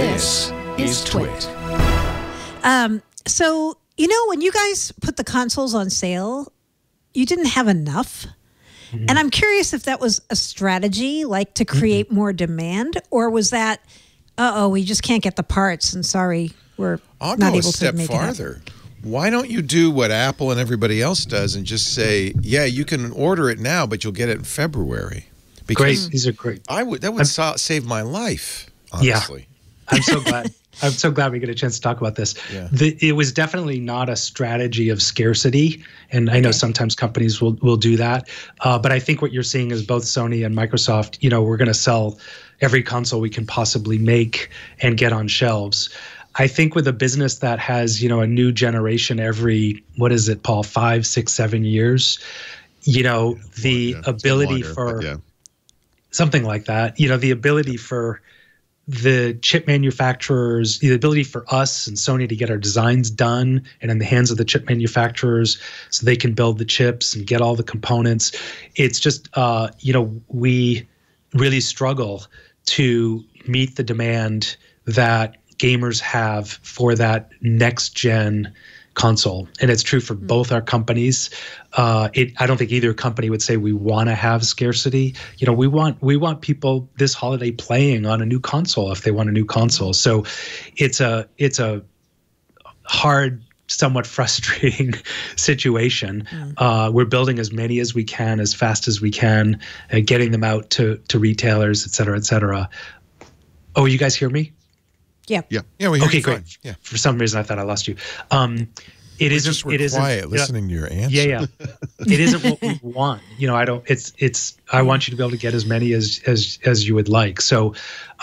This is Twit. Um, so you know when you guys put the consoles on sale, you didn't have enough. And I'm curious if that was a strategy, like to create more demand, or was that, uh oh, we just can't get the parts, and sorry, we're I'll not go a able step to make it happen. farther. Why don't you do what Apple and everybody else does and just say, yeah, you can order it now, but you'll get it in February? Great. Because These are great. I would that would sa- save my life. Yeah. I'm so glad. I'm so glad we get a chance to talk about this. Yeah. The, it was definitely not a strategy of scarcity, and I know sometimes companies will will do that. Uh, but I think what you're seeing is both Sony and Microsoft. You know, we're going to sell every console we can possibly make and get on shelves. I think with a business that has you know a new generation every what is it, Paul, five, six, seven years. You know, the Yeah, it's been ability longer, for yeah. something like that. You know, the ability for the chip manufacturers, the ability for us and Sony to get our designs done and in the hands of the chip manufacturers so they can build the chips and get all the components. It's just, uh, you know, we really struggle to meet the demand that gamers have for that next gen console and it's true for both our companies. Uh, it, i don't think either company would say we want to have scarcity. You know we want we want people this holiday playing on a new console if they want a new console. So it's a it's a hard somewhat frustrating situation. Uh, we're building as many as we can as fast as we can uh, getting them out to to retailers et cetera et cetera. Oh you guys hear me Yeah. Yeah. Yeah, we hear okay you fine. great Yeah. for some reason i thought i lost you um it We isn't just were it isn't quiet you know, listening to your answer. yeah yeah it isn't what we want you know i don't it's it's i want you to be able to get as many as as as you would like so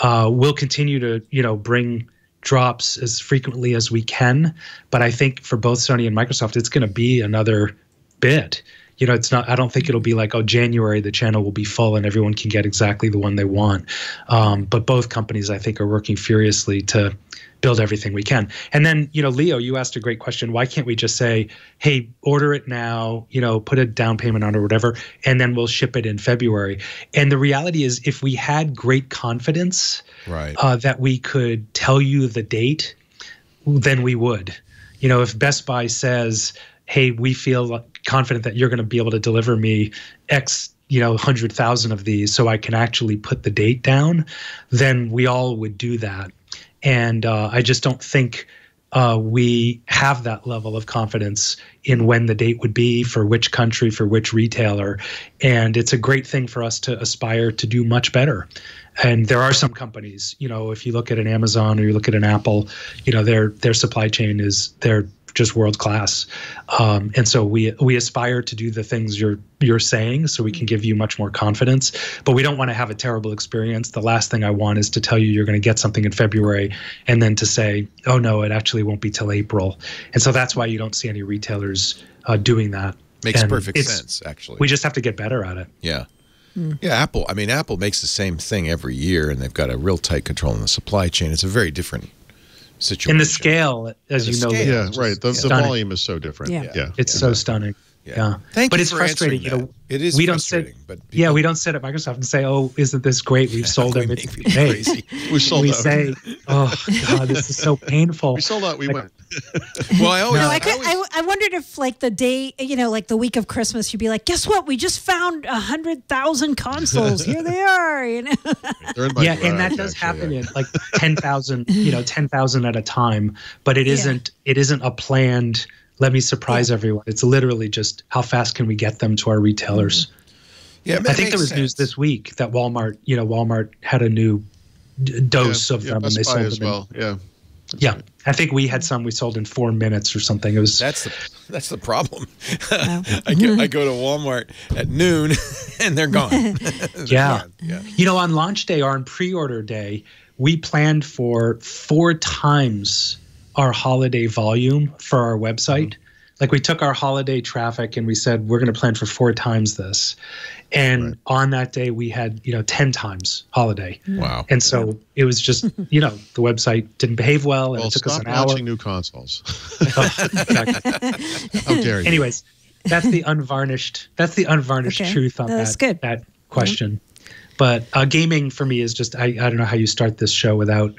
uh we'll continue to you know bring drops as frequently as we can but i think for both sony and microsoft it's going to be another bit you know it's not i don't think it'll be like oh january the channel will be full and everyone can get exactly the one they want um, but both companies i think are working furiously to build everything we can and then you know leo you asked a great question why can't we just say hey order it now you know put a down payment on it or whatever and then we'll ship it in february and the reality is if we had great confidence Right. uh, that we could tell you the date, then we would. You know, if Best Buy says, "Hey, we feel confident that you're going to be able to deliver me X, you know, hundred thousand of these, so I can actually put the date down," then we all would do that. And uh, I just don't think uh, we have that level of confidence in when the date would be for which country, for which retailer. And it's a great thing for us to aspire to do much better. And there are some companies, you know, if you look at an Amazon or you look at an Apple, you know, their their supply chain is they're just world class. Um, and so we we aspire to do the things you're you're saying, so we can give you much more confidence. But we don't want to have a terrible experience. The last thing I want is to tell you you're going to get something in February, and then to say, oh no, it actually won't be till April. And so that's why you don't see any retailers uh, doing that. Makes And perfect sense, actually. We just have to get better at it. Yeah. Yeah, Apple. I mean, Apple makes the same thing every year, and they've got a real tight control in the supply chain. It's a very different situation. And the scale, as And you know, scale. Yeah, is right. The, the volume is so different. Yeah. Yeah. yeah. It's so stunning. Yeah. Thank but you it's for frustrating, answering you know. It is we don't sit frustrating, but Yeah, we don't sit at Microsoft and say, "Oh, isn't this great? We've sold We everything we made." crazy. We sold we out. say, "Oh God, this is so painful." we sold out. We went. Well, I always, No, I, I always- I, I wondered if, like, the day, you know, like the week of Christmas, you'd be like, guess what? We just found a 100,000 consoles. Here they are, you know? They're in my yeah, and that does actually, happen yeah. in like ten thousand, you know, ten thousand at a time. But it Yeah. isn't. It isn't a planned. Let me surprise everyone. It's literally just how fast can we get them to our retailers. Mm-hmm. yeah, I think there was news this week that Walmart, you know, Walmart had a new d- dose yeah, of yeah, them, Best and they Buy sold as them. in- well. Yeah. Yeah, I think we had some we sold in four minutes or something. It was That's the that's the problem. I, go, I go to Walmart at noon, and they're gone. They're Yeah. gone. yeah. You know, on launch day or on pre-order day, we planned for four times our holiday volume for our website. Mm-hmm. Like we took our holiday traffic and we said we're going to plan for four times this. And on that day we had, you know, 10 times holiday. Wow. And so it was just, you know, the website didn't behave well and Well, it took us stop an hour. launching new consoles. Exactly. How dare you? Anyways, that's the unvarnished that's the unvarnished Okay. truth on No, that good. that question. But uh, gaming for me is just I, I don't know how you start this show without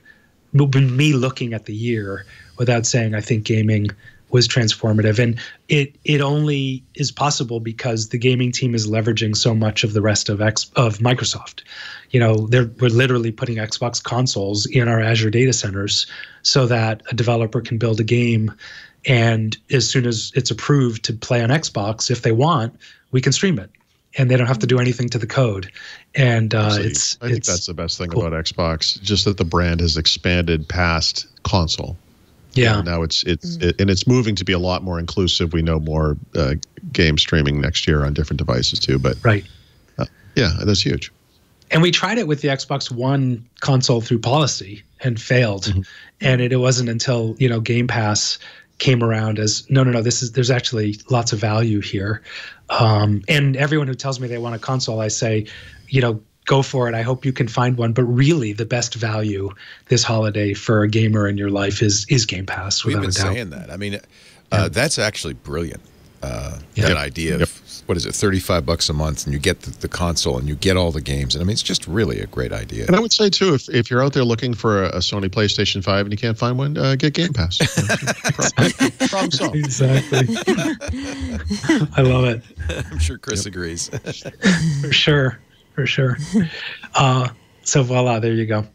me looking at the year without saying I think gaming was transformative and it it only is possible because the gaming team is leveraging so much of the rest of X of Microsoft. You know, they're we're literally putting Xbox consoles in our Azure data centers so that a developer can build a game and as soon as it's approved to play on Xbox if they want, we can stream it and they don't have to do anything to the code. And uh, it's I think it's, that's the best thing cool. about Xbox, just that the brand has expanded past console. Yeah. And now it's it's it, and it's moving to be a lot more inclusive. We know more uh, game streaming next year on different devices too. But Right. yeah, that's huge. And we tried it with the Xbox One console through policy and failed. Mm-hmm. And it, it wasn't until, you know, Game Pass came around as no, no, no, this is there's actually lots of value here. Um, and everyone who tells me they want a console, I say, you know, go for it. I hope you can find one. But really, the best value this holiday for a gamer in your life is is Game Pass. We've Without been a doubt. saying that. I mean, uh, that's actually brilliant. Uh, Yeah. That idea of Yep. what is it, thirty-five bucks a month, and you get the, the console and you get all the games. And I mean, it's just really a great idea. And I would say too, if, if you're out there looking for a, a Sony PlayStation Five and you can't find one, uh, get Game Pass. problem, problem solved. Exactly. I love it. I'm sure Chris agrees. For sure. For sure. Uh, so voila, there you go.